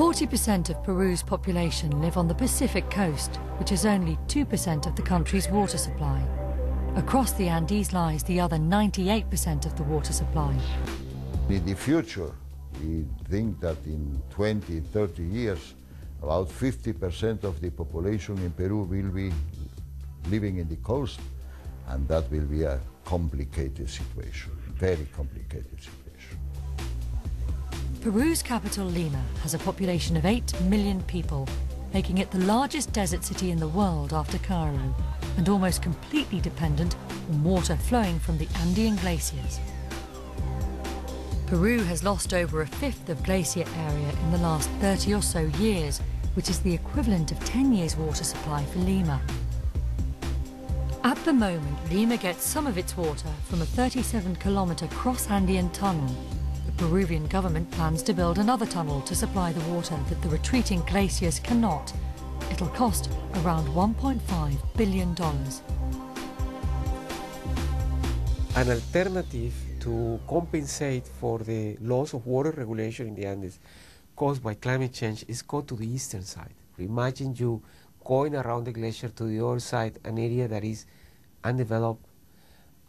40% of Peru's population live on the Pacific coast, which is only 2% of the country's water supply. Across the Andes lies the other 98% of the water supply. In the future, we think that in 20, 30 years, about 50% of the population in Peru will be living in the coast, and that will be a complicated situation, very complicated situation. Peru's capital, Lima, has a population of 8 million people, making it the largest desert city in the world after Cairo, and almost completely dependent on water flowing from the Andean glaciers. Peru has lost over a fifth of glacier area in the last 30 or so years, which is the equivalent of 10 years' water supply for Lima. At the moment, Lima gets some of its water from a 37 kilometre cross-Andean tunnel. Peruvian government plans to build another tunnel to supply the water that the retreating glaciers cannot. It'll cost around $1.5 billion. An alternative to compensate for the loss of water regulation in the Andes caused by climate change is go to the eastern side. Imagine you going around the glacier to the other side, an area that is undeveloped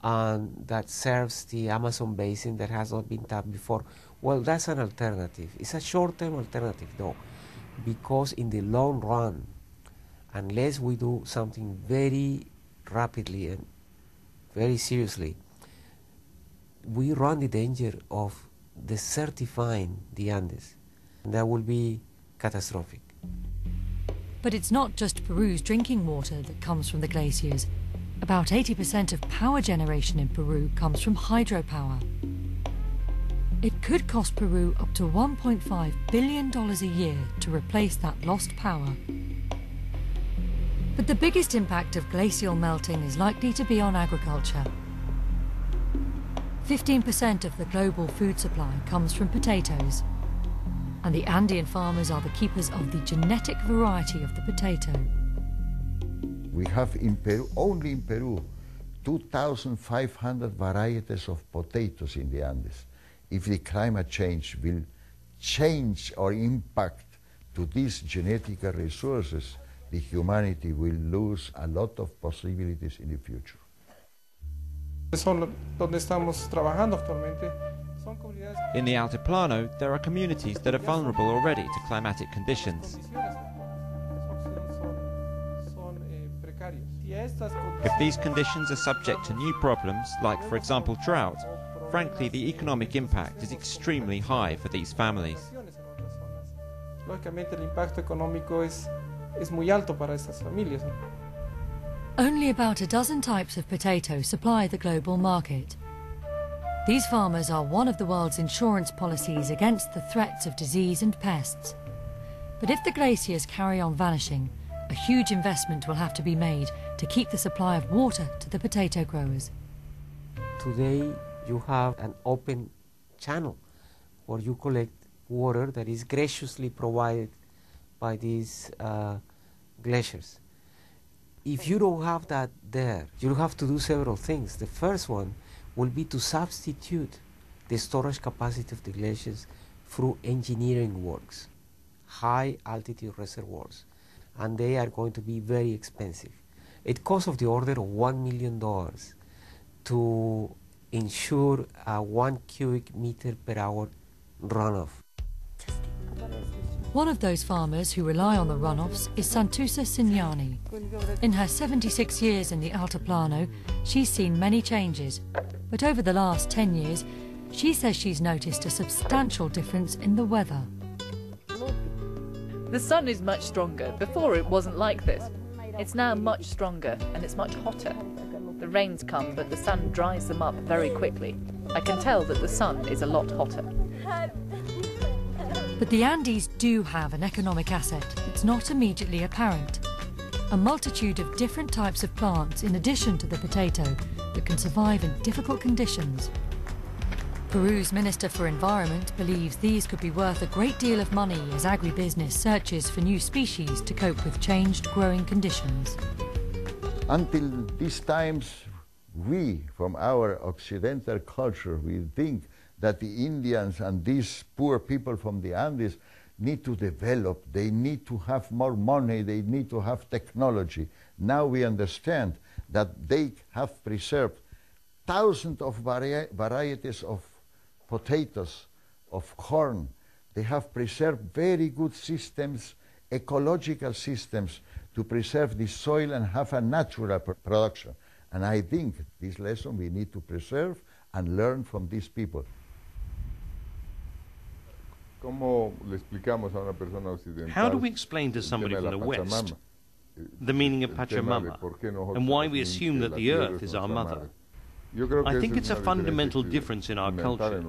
and that serves the Amazon basin that has not been tapped before. Well, that's an alternative. It's a short-term alternative, though, because in the long run, unless we do something very rapidly and very seriously, we run the danger of desertifying the Andes. And that will be catastrophic. But it's not just Peru's drinking water that comes from the glaciers. About 80% of power generation in Peru comes from hydropower. It could cost Peru up to $1.5 billion a year to replace that lost power. But the biggest impact of glacial melting is likely to be on agriculture. 15% of the global food supply comes from potatoes, and the Andean farmers are the keepers of the genetic variety of the potato. We have in Peru, only in Peru, 2,500 varieties of potatoes in the Andes. If the climate change will change or impact to these genetic resources, the humanity will lose a lot of possibilities in the future. donde estamos trabajando actualmente in the Altiplano, there are communities that are vulnerable already to climatic conditions. If these conditions are subject to new problems, like for example drought, frankly the economic impact is extremely high for these families. Only about a dozen types of potato supply the global market. These farmers are one of the world's insurance policies against the threats of disease and pests. But if the glaciers carry on vanishing, a huge investment will have to be made to keep the supply of water to the potato growers. Today you have an open channel where you collect water that is graciously provided by these uh, glaciers. If you don't have that there, you'll have to do several things. The first one will be to substitute the storage capacity of the glaciers through engineering works, high altitude reservoirs, and they are going to be very expensive. It costs of the order of $1 million to ensure a one cubic meter per hour runoff. One of those farmers who rely on the runoffs is Santusa Signani. In her 76 years in the Altiplano, she's seen many changes, but over the last 10 years, she says she's noticed a substantial difference in the weather. The sun is much stronger. Before it wasn't like this. It's now much stronger and it's much hotter. The rains come, but the sun dries them up very quickly. I can tell that the sun is a lot hotter. But the Andes do have an economic asset that's not immediately apparent. A multitude of different types of plants in addition to the potato that can survive in difficult conditions. Peru's Minister for Environment believes these could be worth a great deal of money as agribusiness searches for new species to cope with changed growing conditions. Until these times, we, from our Occidental culture, we think that the Indians and these poor people from the Andes, need to develop, they need to have more money, they need to have technology. Now we understand that they have preserved thousands of vari varieties of potatoes, of corn. They have preserved very good systems, ecological systems, to preserve the soil and have a natural production. And I think this lesson we need to preserve and learn from these people. ¿Cómo le explicamos a una persona occidental How do we explain to somebody from the West the meaning of Pachamama and why we assume that the earth is our mother? I think it's a fundamental difference in our culture.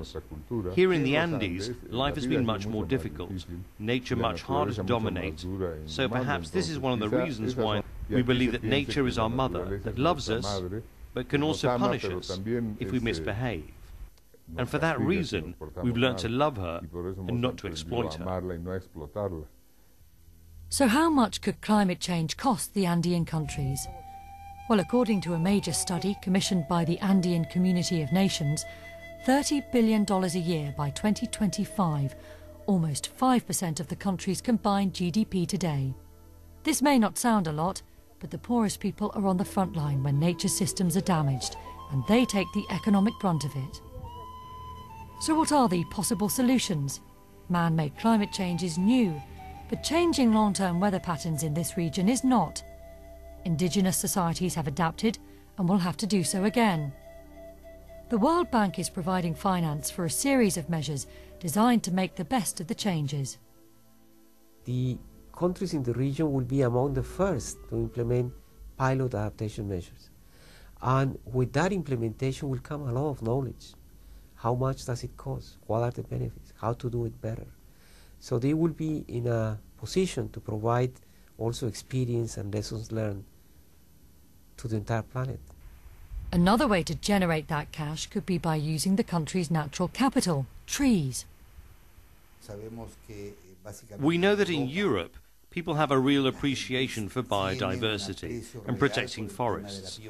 Here in the Andes, life has been much more difficult, nature much harder to dominate, so perhaps this is one of the reasons why we believe that nature is our mother, that loves us, but can also punish us if we misbehave. And for that reason, we've learned to love her and not to exploit her. So how much could climate change cost the Andean countries? Well, according to a major study commissioned by the Andean Community of Nations, $30 billion a year by 2025, almost 5% of the country's combined GDP today. This may not sound a lot, but the poorest people are on the front line when nature systems are damaged, and they take the economic brunt of it. So what are the possible solutions? Man-made climate change is new, but changing long-term weather patterns in this region is not. Indigenous societies have adapted and will have to do so again. The World Bank is providing finance for a series of measures designed to make the best of the changes. The countries in the region will be among the first to implement pilot adaptation measures. And with that implementation will come a lot of knowledge. How much does it cost? What are the benefits? How to do it better? So they will be in a position to provide also experience and lessons learned to the entire planet. Another way to generate that cash could be by using the country's natural capital, trees. We know that in Europe, people have a real appreciation for biodiversity and protecting forests.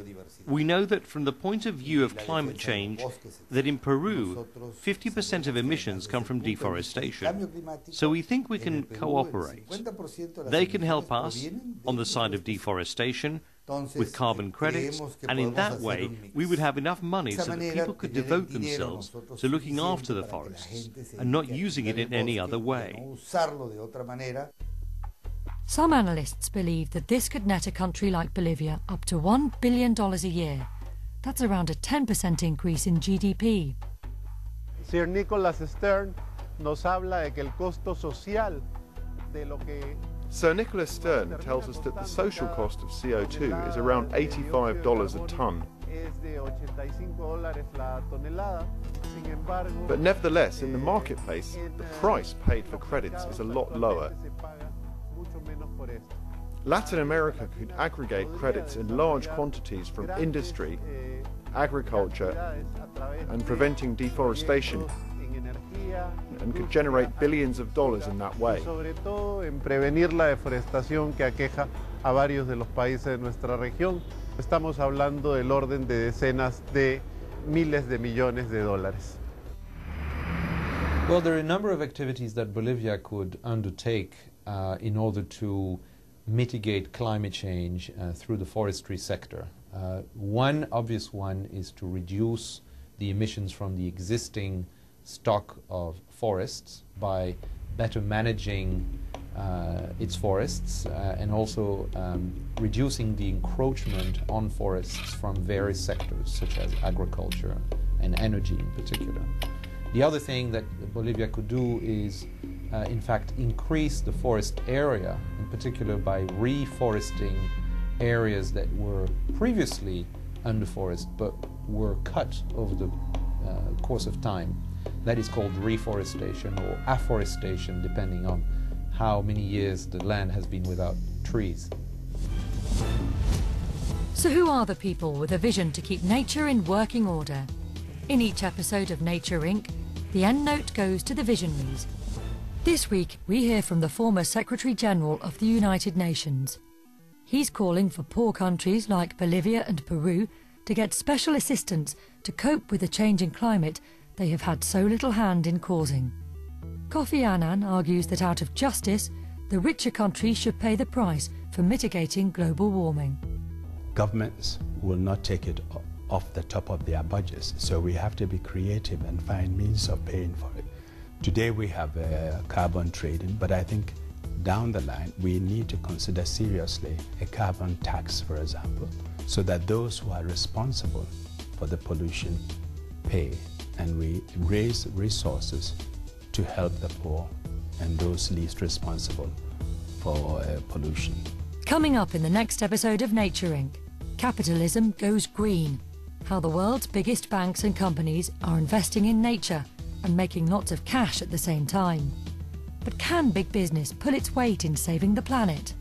We know that from the point of view of climate change, that in Peru, 50% of emissions come from deforestation. So we think we can cooperate. They can help us on the side of deforestation with carbon credits, and in that way we would have enough money so that people could devote themselves to looking after the forests and not using it in any other way. Some analysts believe that this could net a country like Bolivia up to $1 billion a year. That's around a 10% increase in GDP. Sir Nicholas Stern nos habla de que el costo social de lo que Sir Nicholas Stern tells us that the social cost of CO2 is around $85 a tonne. But nevertheless, in the eh, marketplace, the eh, price paid for credits is a lot lower. Latin America could aggregate credits in large quantities from industry, agriculture, and preventing deforestation and could generate billions of dollars in that way. Sobre todo en prevenir la deforestación que aqueja a varios de los países de nuestra región. Estamos hablando del orden de decenas de miles de millones de dólares. Well, there are a number of activities that Bolivia could undertake uh, in order to mitigate climate change uh, through the forestry sector. Uh, one obvious one is to reduce the emissions from the existing stock of forests by better managing uh, its forests uh, and also um, reducing the encroachment on forests from various sectors such as agriculture and energy in particular. The other thing that Bolivia could do is uh, in fact increase the forest area in particular by reforesting areas that were previously under forest but were cut over the uh, course of time that is called reforestation or afforestation, depending on how many years the land has been without trees. So, who are the people with a vision to keep nature in working order? In each episode of Nature Inc., the end note goes to the visionaries. This week, we hear from the former Secretary General of the United Nations. He's calling for poor countries like Bolivia and Peru to get special assistance to cope with the changing climate they have had so little hand in causing. Kofi Annan argues that out of justice, the richer countries should pay the price for mitigating global warming. Governments will not take it off the top of their budgets, so we have to be creative and find means of paying for. Today we have uh, carbon trading, but I think down the line we need to consider seriously a carbon tax, for example, so that those who are responsible for the pollution pay and we raise resources to help the poor and those least responsible for uh, pollution. Coming up in the next episode of Nature Inc. Capitalism goes green. How the world's biggest banks and companies are investing in nature and making lots of cash at the same time. But can big business pull its weight in saving the planet?